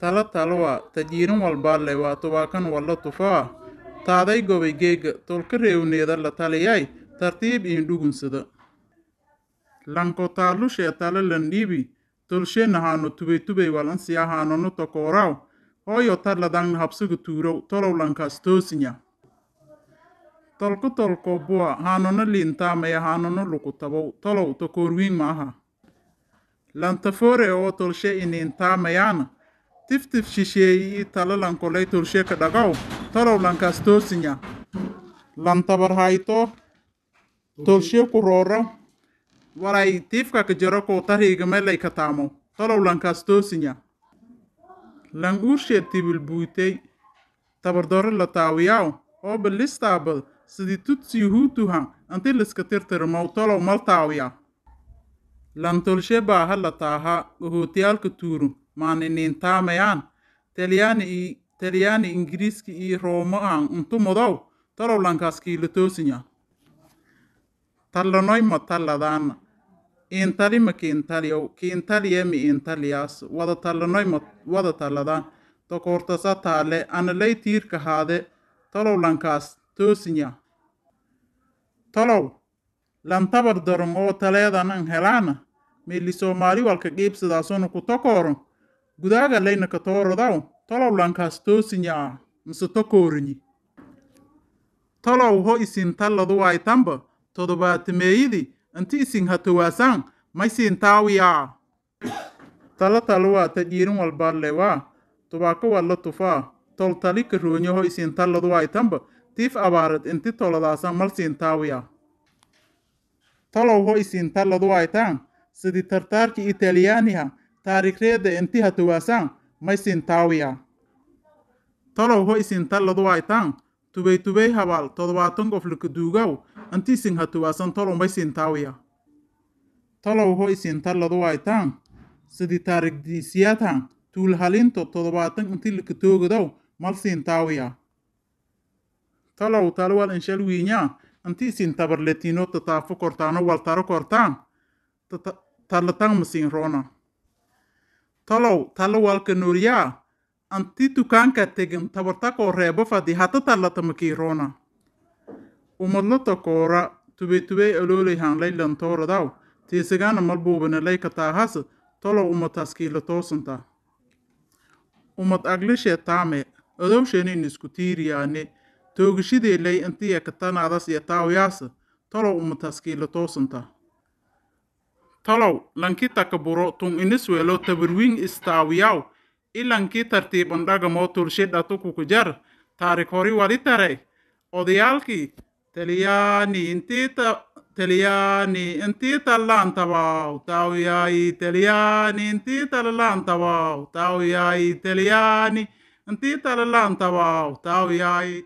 tala talwa tajiirin walbaalle waa tubaakan walla tufaa taaday gobay geega tolka reewneeda la taliyay tartiib iin dhugunsada lanko taalushee tala landhiibi tolsheenna haano tubay walansiya haanono tokooraw. Hooyo taladang habsiga tuurow tolow lankaas toosinya. Tolko tolko buwa haanono liintaamaya haanono luku tabow tolow tokoorwiin maaha. Lantafoore oo tolshe iniintaamayaana tiftif shisheeyi tala lankolay tolshe ka dhagaw tolow lankaas toosinya lantabar hayto tolshe ku roora waray tiifka ka jaro koo tariiga melay ka taamo tolow lankaas toosinya lan tibil buutay tabardore la taawiyaw oo balistaabad sidii tutsi huutuha anti liska tirtirmow tolow mal taawiya lan tolshe baaha la taaha gahootiyaalka tuuru maaniniintaamayaan talyaani talyaani ingiriiski ii roomo aan untumodow tolow lankaas kiila toosinya tallanoyma talladaana iintalima kiintaliyow kiintaliyemi iintaliyaas wada tallanoyma wada talladaan tokoortasa taale analay tiirka haade tolow lankaas toosinya tolow lantabar daron oo taleedanan helaana meeli soomaali walka qiibsadaasonu ku tokooron gudaaga layna ka toorodaw tolow lankaas toosinya ah mise tokoorinyi tolow ho isin talladu waytanba todobaatameeyidi inti isin hatowaasaan maysiin taawiyaa tala talwaa tajiirin walbaalle waa tubaako walla tufaa tol tali ka roonyaho isin talladu waytanba tiif abaarad inti toladaasan malsiin taawiyaa tolow ho isin talladu waytaan sidii tartaarki italyaaniha taarikhreeda inti hatowaasaan maysiin taawiyaa tolow ho isin talladu waytaan tubay tubay habaal todobaatan qof laka duugaw anti isin hatowaasan tolow maysiin taawiyaa tolow ho isin talladu waytaan sidii taarigdiisiyaatan tuulhalinto todobaatan inti laka toogadaw malsiin taawiyaa tolow talwal inshal wiinyaa anti isin tabarletino tataafo kortaano waltaro kortaan talatan masiin roona tolow talo walka noolyaa anti dukaanka tegin tabartakoo reebo fadi hata tallata makii roona. Umadlo takoora tubay aloolay haanlay lantooradaw tiisagaana malbuubana layka taahas toosanta umad aglishee taame odowshenin isku tiiriyaane toogishideelay intiya katanaadas iyo taawiyaasa tolow umataas kiila toosanta tolow lanki takaburo tun iniswelo tabarwiin istaawiyaw ilankii tartiiban dhagamoo tulshe dhatukukujar taarik hori wali tare odayaalkii talyaani intiita talyaani intiita laantabaw taawiyaayi talyaani intiita lalaantabaw taawiyaayi talyaani intiita lalaantabaw taawiyaayi